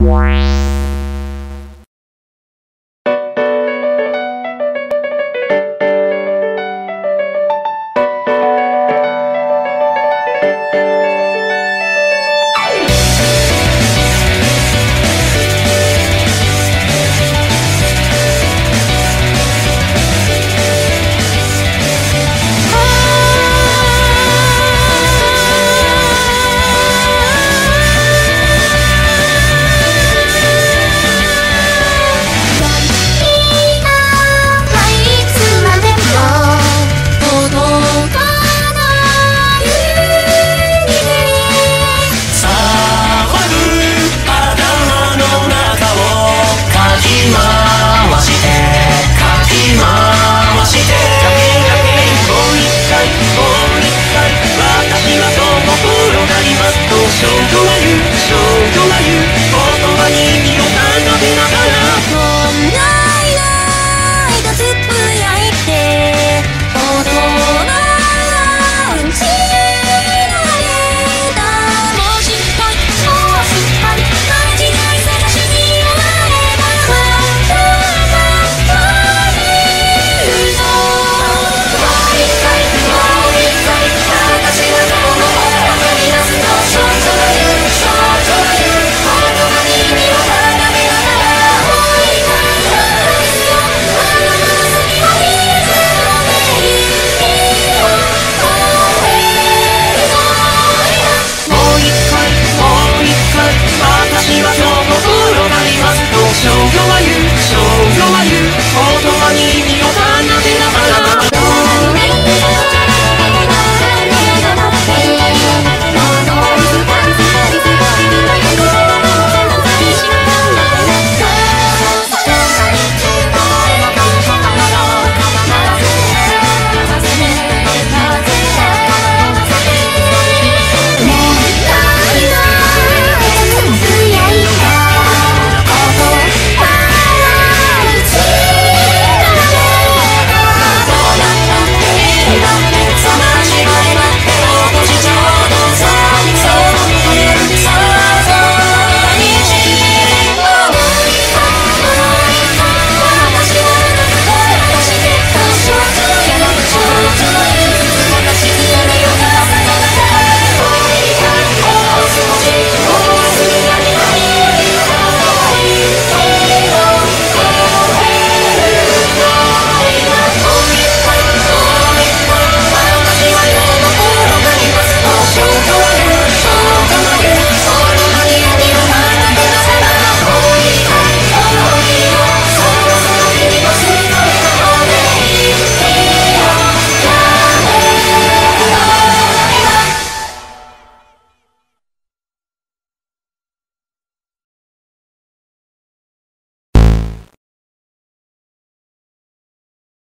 Wow.